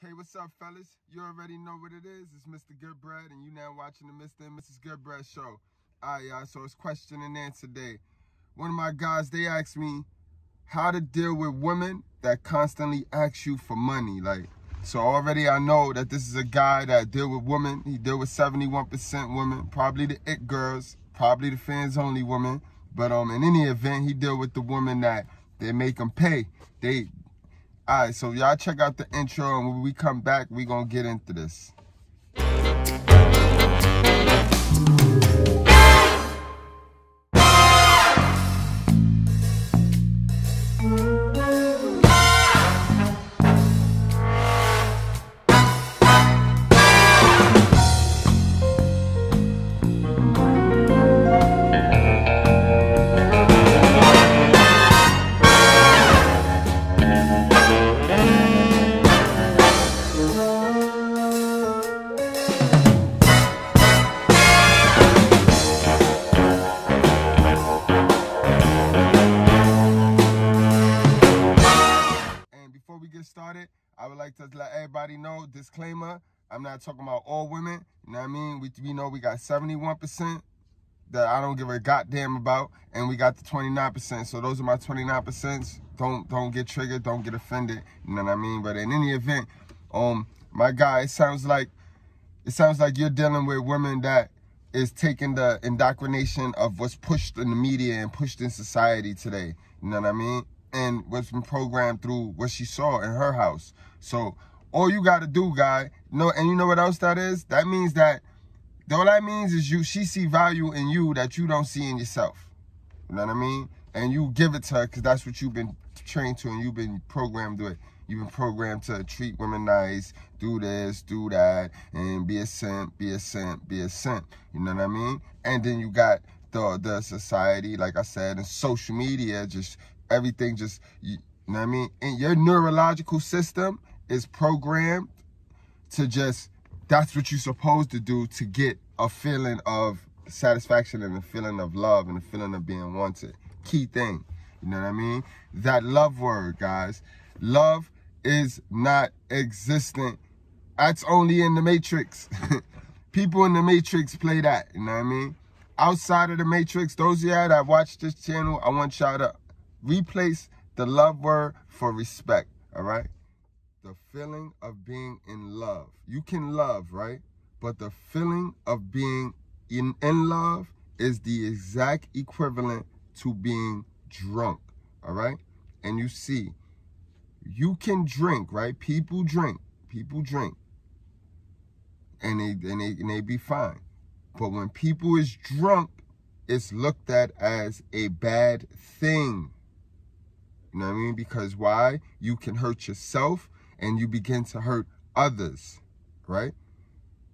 Hey, what's up, fellas? You already know what it is. It's Mr. Goodbread, and you now watching the Mr. and Mrs. Goodbread show. All right, y'all, so it's question and answer day. One of my guys, they asked me how to deal with women that constantly ask you for money. Like, so already I know that this is a guy that deal with women. He deal with 71% women, probably the it girls, probably the fans only women. But um, in any event, he deal with the woman that they make him pay. They all right, so y'all check out the intro, and when we come back, we gonna get into this. Everybody know, disclaimer, I'm not talking about all women. You know what I mean? We, we know we got 71% that I don't give a goddamn about, and we got the 29%. So those are my 29%. Don't don't get triggered, don't get offended. You know what I mean? But in any event, um, my guy, it sounds like it sounds like you're dealing with women that is taking the indoctrination of what's pushed in the media and pushed in society today. You know what I mean? and what's been programmed through what she saw in her house. So all you got to do, guy, no, and you know what else that is? That means that all that means is you she see value in you that you don't see in yourself. You know what I mean? And you give it to her because that's what you've been trained to and you've been programmed with. You've been programmed to treat women nice, do this, do that, and be a simp, be a simp, be a simp. You know what I mean? And then you got the the society, like I said, and social media just everything just, you know what I mean? And your neurological system is programmed to just, that's what you're supposed to do to get a feeling of satisfaction and a feeling of love and a feeling of being wanted. Key thing, you know what I mean? That love word, guys. Love is not existent. That's only in the Matrix. People in the Matrix play that, you know what I mean? Outside of the Matrix, those of y'all that watch this channel, I want y'all to Replace the love word for respect, all right? The feeling of being in love. You can love, right? But the feeling of being in, in love is the exact equivalent to being drunk, all right? And you see, you can drink, right? People drink. People drink. And they, and they, and they be fine. But when people is drunk, it's looked at as a bad thing. You know what I mean? Because why? You can hurt yourself and you begin to hurt others, right?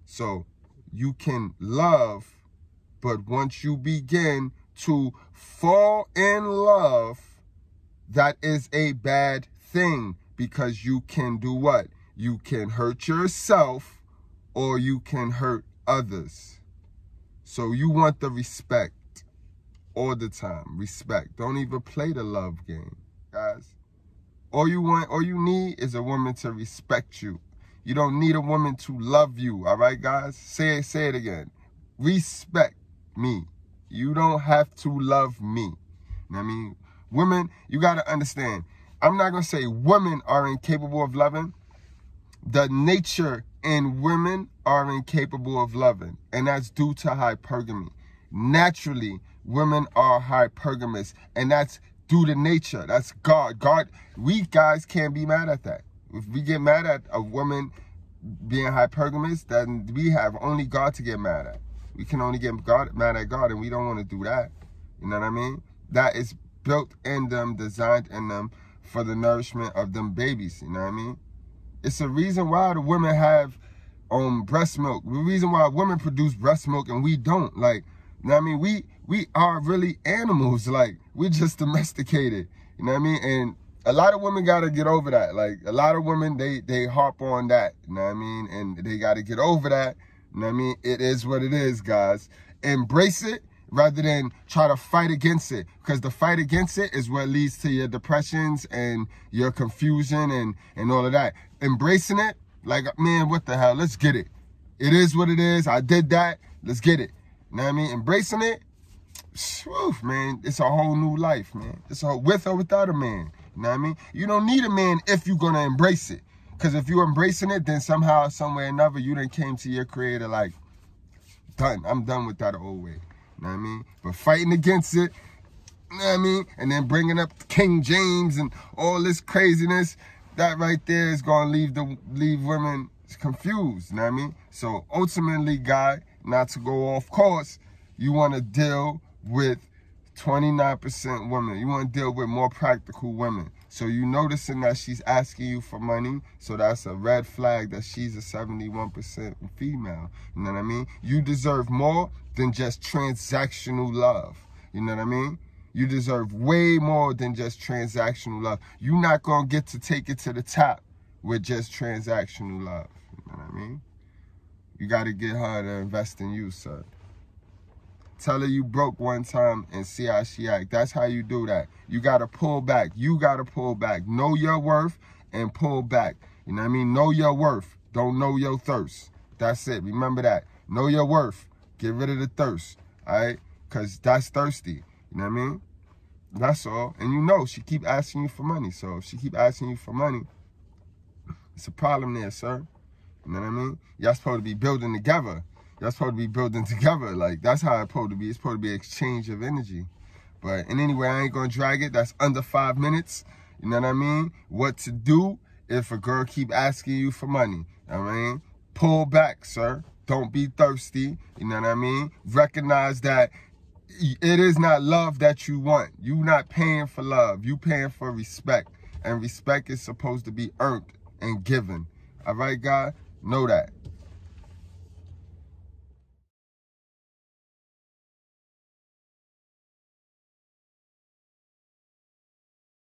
So you can love, but once you begin to fall in love, that is a bad thing because you can do what? You can hurt yourself or you can hurt others. So you want the respect all the time. Respect. Don't even play the love game guys. All you want, all you need is a woman to respect you. You don't need a woman to love you, all right, guys? Say it, say it again. Respect me. You don't have to love me. I mean? Women, you got to understand. I'm not going to say women are incapable of loving. The nature in women are incapable of loving. And that's due to hypergamy. Naturally, women are hypergamous. And that's due to nature. That's God. God, we guys can't be mad at that. If we get mad at a woman being hypergamous, then we have only God to get mad at. We can only get God mad at God, and we don't want to do that. You know what I mean? That is built in them, designed in them for the nourishment of them babies. You know what I mean? It's a reason why the women have um breast milk. The reason why women produce breast milk and we don't. Like, you know what I mean? We we are really animals. Like, we're just domesticated. You know what I mean? And a lot of women got to get over that. Like, a lot of women, they, they harp on that. You know what I mean? And they got to get over that. You know what I mean? It is what it is, guys. Embrace it rather than try to fight against it. Because the fight against it is what leads to your depressions and your confusion and, and all of that. Embracing it Like, man, what the hell? Let's get it. It is what it is. I did that. Let's get it. You know what I mean? Embracing it, whew, man, it's a whole new life, man. It's a with or without a man. You know what I mean? You don't need a man if you're gonna embrace it. Cause if you're embracing it, then somehow, somewhere another, you then came to your creator like, done. I'm done with that old way. You know what I mean? But fighting against it, you know what I mean? And then bringing up King James and all this craziness, that right there is gonna leave the leave women confused. You know what I mean? So ultimately, guy, not to go off course, you want to deal with 29% women. You want to deal with more practical women. So you noticing that she's asking you for money. So that's a red flag that she's a 71% female. You know what I mean? You deserve more than just transactional love. You know what I mean? You deserve way more than just transactional love. You're not going to get to take it to the top with just transactional love. You know what I mean? You got to get her to invest in you, sir. Tell her you broke one time and see how she act. That's how you do that. You got to pull back. You got to pull back. Know your worth and pull back. You know what I mean? Know your worth. Don't know your thirst. That's it. Remember that. Know your worth. Get rid of the thirst. All right? Because that's thirsty. You know what I mean? That's all. And you know she keep asking you for money. So if she keep asking you for money, it's a problem there, sir. You know what I mean? Y'all supposed to be building together. Y'all supposed to be building together. Like, that's how it's supposed to be. It's supposed to be exchange of energy. But in any way, I ain't going to drag it. That's under five minutes. You know what I mean? What to do if a girl keep asking you for money. I mean, pull back, sir. Don't be thirsty. You know what I mean? Recognize that it is not love that you want. You not paying for love. You paying for respect. And respect is supposed to be earned and given. All right, God? Know that.